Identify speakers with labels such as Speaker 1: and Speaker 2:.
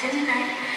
Speaker 1: didn't I?